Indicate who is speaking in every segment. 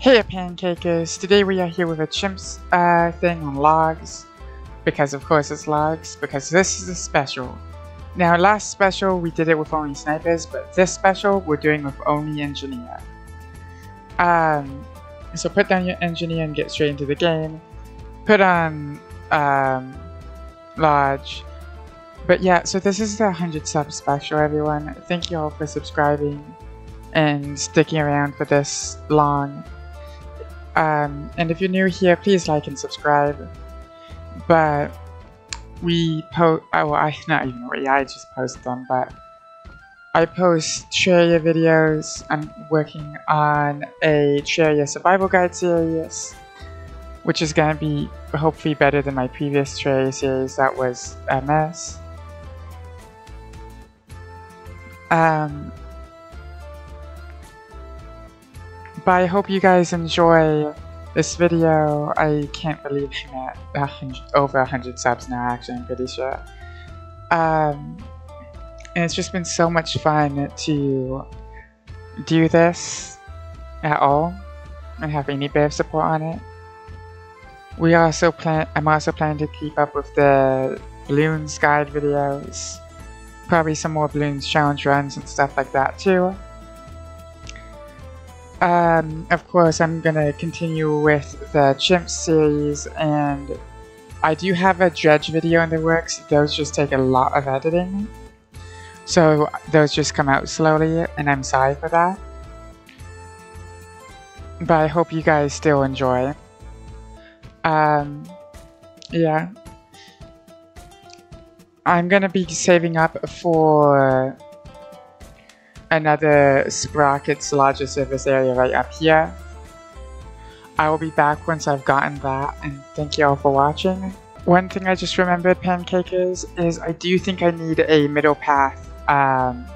Speaker 1: Hey Pancakers! Today we are here with a chimps uh, thing on logs. Because of course it's logs, because this is a special. Now last special we did it with only snipers, but this special we're doing with only engineer. Um, so put down your engineer and get straight into the game. Put on um, large. But yeah, so this is the 100 sub special everyone. Thank you all for subscribing and sticking around for this long. Um, and if you're new here, please like and subscribe. But we post, oh, I not even really, I just post them, but I post Terraria videos. I'm working on a Terraria survival guide series, which is going to be hopefully better than my previous Terraria series that was mess. Um, but I hope you guys enjoy this video. I can't believe I'm at 100, over 100 subs now, actually, I'm pretty sure. Um, and it's just been so much fun to do this at all and have any bit of support on it. We also plan. I'm also planning to keep up with the balloons guide videos, probably some more balloons challenge runs and stuff like that too. Um, of course, I'm gonna continue with the chimp series, and I do have a dredge video in the works. Those just take a lot of editing, so those just come out slowly, and I'm sorry for that. But I hope you guys still enjoy. Um, yeah. I'm gonna be saving up for another sprocket's larger surface area right up here. I will be back once I've gotten that, and thank you all for watching. One thing I just remembered, Pancakers, is I do think I need a middle path um,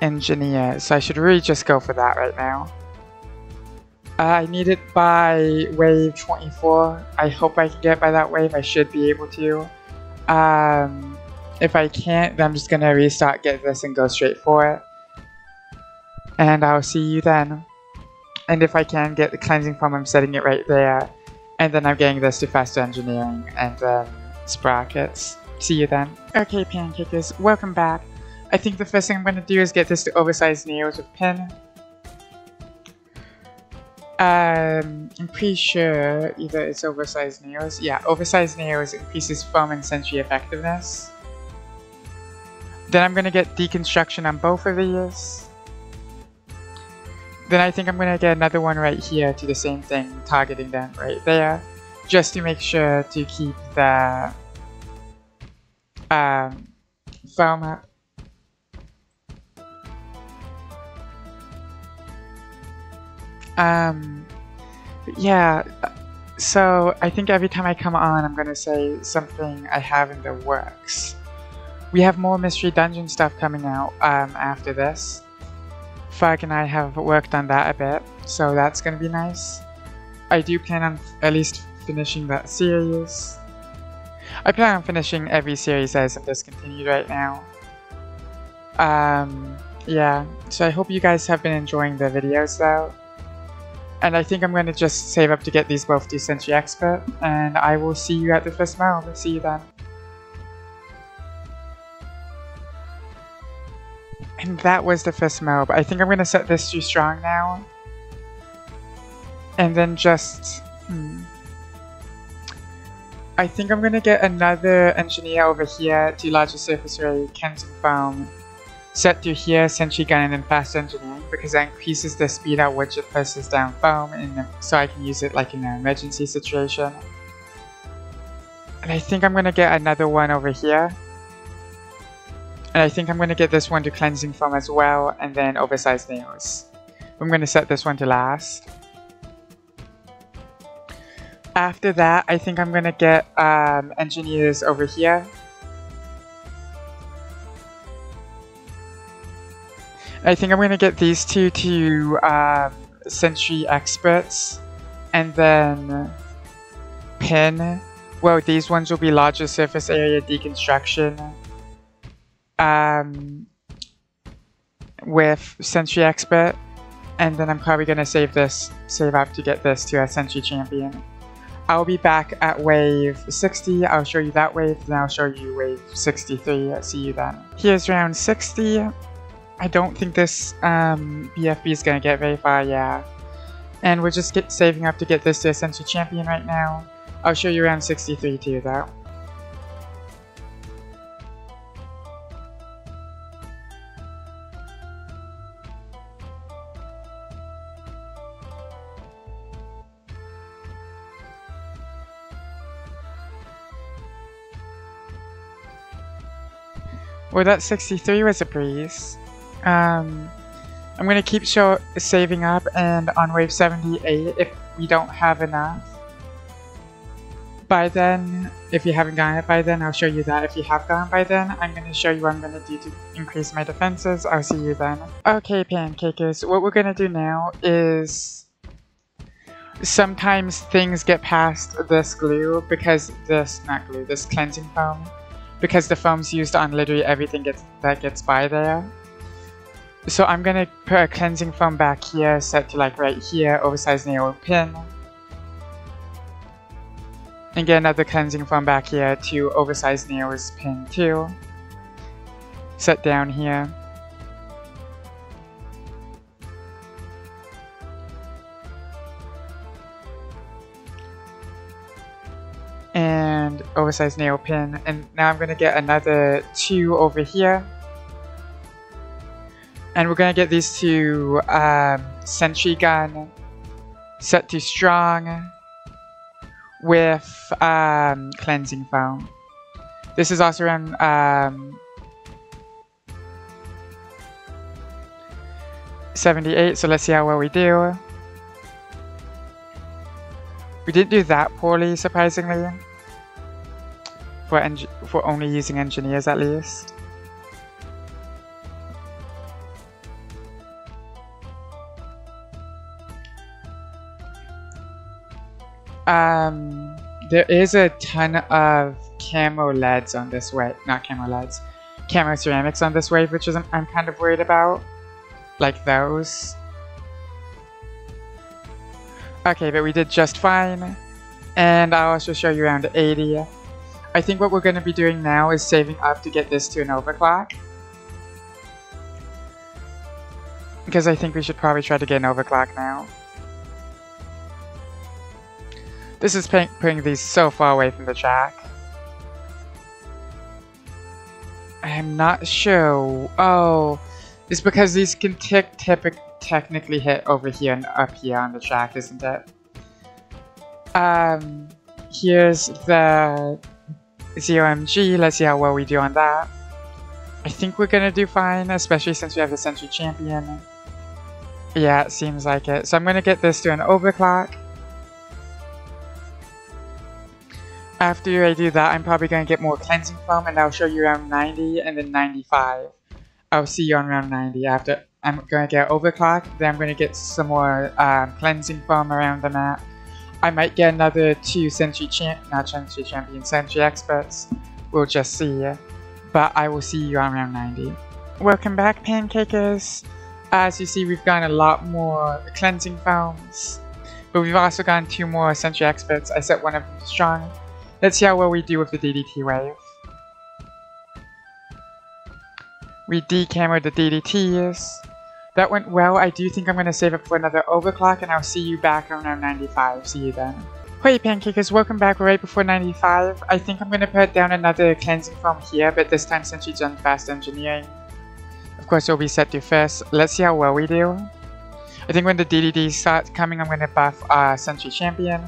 Speaker 1: engineer, so I should really just go for that right now. Uh, I need it by wave 24. I hope I can get by that wave. I should be able to. Um, if I can't, then I'm just gonna restart, get this, and go straight for it. And I'll see you then. And if I can get the cleansing foam, I'm setting it right there. And then I'm getting this to faster engineering and then sprockets. See you then. Okay, pancakers, welcome back. I think the first thing I'm gonna do is get this to oversized nails with pin. Um, I'm pretty sure either it's oversized nails. Yeah, oversized nails increases foam and sensory effectiveness. Then I'm gonna get deconstruction on both of these. Then I think I'm gonna get another one right here to the same thing, targeting them right there. Just to make sure to keep the um, foam up. Um, yeah, so I think every time I come on, I'm gonna say something I have in the works. We have more Mystery Dungeon stuff coming out um, after this. Fug and I have worked on that a bit, so that's gonna be nice. I do plan on at least finishing that series. I plan on finishing every series that isn't discontinued right now. Um, yeah, so I hope you guys have been enjoying the videos though. And I think I'm going to just save up to get these both to Sentry Expert, and I will see you at the first mob. See you then. That was the first mob. I think I'm going to set this to strong now. And then just... Hmm. I think I'm going to get another engineer over here to larger surface area, Kensington Foam. Set to here, Sentry Gun, and then Fast Engineering because that increases the speed at which it presses down foam, and so I can use it like in an emergency situation. And I think I'm going to get another one over here. And I think I'm going to get this one to Cleansing Foam as well, and then Oversized Nails. I'm going to set this one to last. After that, I think I'm going to get um, Engineers over here. I think I'm going to get these two to um, Sentry Experts, and then Pin. Well, these ones will be larger surface area deconstruction. Um, with Sentry Expert. and then I'm probably gonna save this, save up to get this to a Sentry Champion. I'll be back at wave 60, I'll show you that wave, then I'll show you wave 63, I'll see you then. Here's round 60, I don't think this um, BFB is gonna get very far, yeah. And we're just saving up to get this to a Sentry Champion right now. I'll show you round 63 too though. Well, that 63 was a breeze. Um, I'm gonna keep show saving up, and on wave 78, if we don't have enough, by then, if you haven't gotten it by then, I'll show you that. If you have gotten by then, I'm gonna show you what I'm gonna do to increase my defenses. I'll see you then. Okay, pancakers, what we're gonna do now is sometimes things get past this glue because this, not glue, this cleansing foam because the foam's used on literally everything gets, that gets by there. So I'm gonna put a cleansing foam back here, set to like right here, oversized nail pin. And get another cleansing foam back here to oversized nails pin too. Set down here. and oversized nail pin. And now I'm going to get another two over here. And we're going to get these two um, sentry gun set to strong with um, cleansing foam. This is also around um, 78 so let's see how well we do. We didn't do that poorly, surprisingly. For, for only using engineers, at least. Um, there is a ton of camo leads on this wave. Not camo leads. Camo ceramics on this wave, which is I'm kind of worried about. Like those. Okay, but we did just fine. And I'll also show you around 80. I think what we're going to be doing now is saving up to get this to an overclock. Because I think we should probably try to get an overclock now. This is putting these so far away from the track. I am not sure. Oh, it's because these can tick technically hit over here and up here on the track, isn't it? Um, here's the ZOMG. Let's see how well we do on that. I think we're gonna do fine, especially since we have the Sentry Champion. Yeah, it seems like it. So I'm gonna get this to an overclock. After I do that, I'm probably gonna get more cleansing foam and I'll show you around 90 and then 95. I'll see you on round 90 after I'm gonna get overclock, then I'm gonna get some more um, cleansing foam around the map. I might get another two Sentry Champ, not Sentry Champion, Sentry Experts. We'll just see. But I will see you on round 90. Welcome back, Pancakers. As you see, we've gotten a lot more cleansing foams. But we've also gotten two more Sentry Experts. I set one of them strong. Let's see how well we do with the DDT wave. We decamered the DDTs. That went well. I do think I'm going to save it for another overclock, and I'll see you back around 95. See you then. Hey Pancakers, welcome back right before 95. I think I'm going to put down another cleansing foam here, but this time since you've done fast engineering. Of course, it'll be set to first. Let's see how well we do. I think when the DDT starts coming, I'm going to buff uh, Sentry Champion.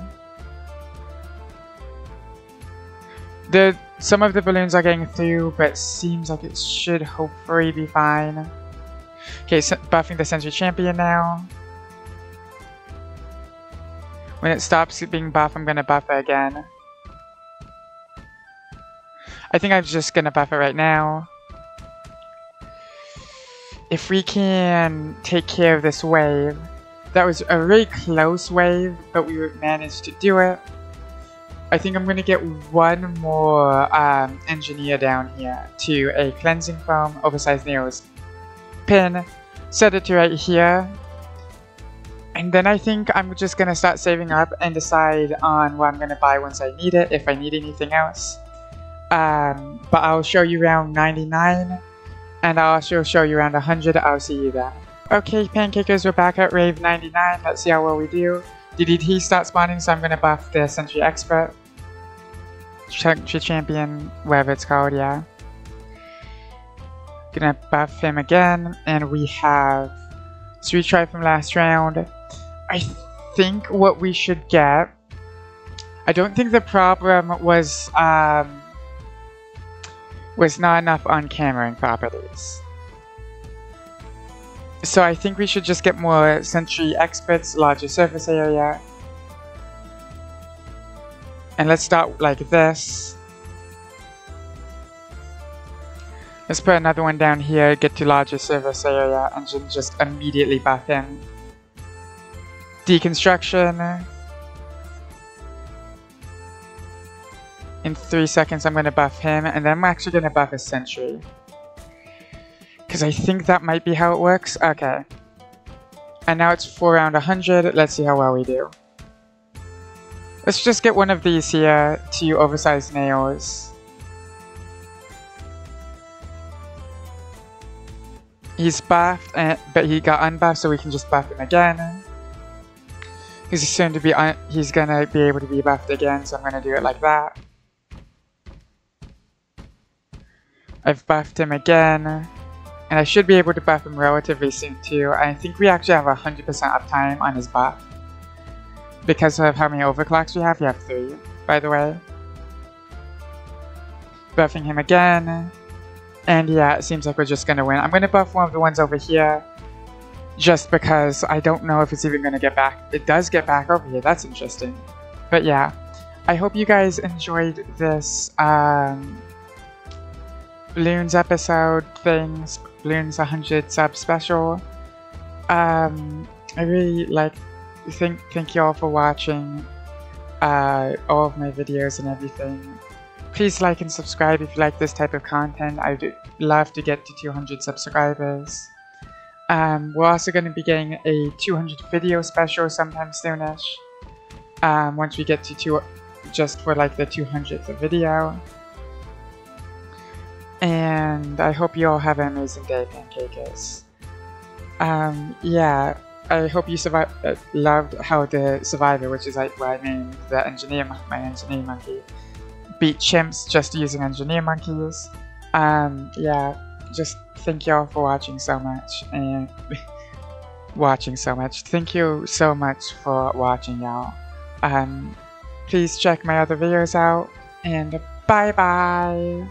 Speaker 1: The Some of the balloons are getting through, but seems like it should hopefully be fine. Okay, buffing the Sentry Champion now. When it stops being buffed, I'm gonna buff it again. I think I'm just gonna buff it right now. If we can take care of this wave. That was a really close wave, but we managed to do it. I think I'm gonna get one more um, engineer down here to a cleansing foam, oversized nails pin, set it to right here, And then I think I'm just gonna start saving up and decide on what I'm gonna buy once I need it, if I need anything else. Um, but I'll show you around 99, and I'll also show you around 100. I'll see you then. Okay, Pancakers, we're back at Rave 99. Let's see how well we do. DDT starts spawning, so I'm gonna buff the Sentry Expert. Sentry Champion, whatever it's called, yeah. Gonna buff him again, and we have Sweet Try from last round. I think what we should get... I don't think the problem was um, was not enough on-cameraing properties. So I think we should just get more Sentry Experts, larger surface area. And let's start like this. Let's put another one down here, get to larger surface area, and then just immediately buff in. Deconstruction. In three seconds I'm going to buff him, and then I'm actually going to buff a sentry. Because I think that might be how it works. Okay. And now it's 4 round 100. Let's see how well we do. Let's just get one of these here, two oversized nails. He's buffed, uh, but he got unbuffed, so we can just buff him again. He's soon to be he's gonna be able to be buffed again, so I'm gonna do it like that. I've buffed him again, and I should be able to buff him relatively soon too. I think we actually have 100% uptime on his buff. Because of how many overclocks we have, we have 3, by the way. Buffing him again. And yeah, it seems like we're just gonna win. I'm gonna buff one of the ones over here just because I don't know if it's even to get back. It does get back over here. That's interesting. But yeah, I hope you guys enjoyed this um, Bloons episode things, Bloons 100 sub special. Um, I really like, thank, thank you all for watching uh, all of my videos and everything. Please like and subscribe if you like this type of content. I'd love to get to 200 subscribers. Um, we're also going to be getting a 200 video special sometime soonish. Um, once we get to two, just for like the 200th video. And I hope you all have an amazing day, Pancakers. Um, yeah, I hope you survived, uh, loved how the Survivor, which is like what I named the engineer, my engineer monkey, beat chimps just using engineer monkeys. Um, yeah, just thank y'all for watching so much and watching so much. Thank you so much for watching y'all. Um, please check my other videos out and bye bye.